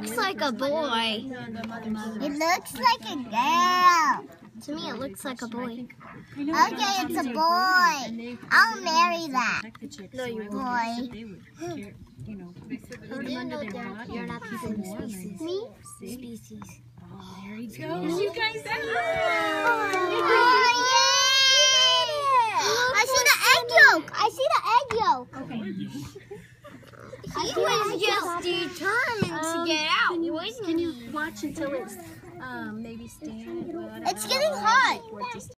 looks like a boy. It looks like a girl. To me, it looks like a boy. Okay, it's a boy. I'll marry that No, you boy. How do you know they're, you're not the same species? Me? Species. You guys Oh, yeah! I see the egg yolk. I see the egg yolk. He watch until it's um, maybe stand? Well, I don't It's getting hot.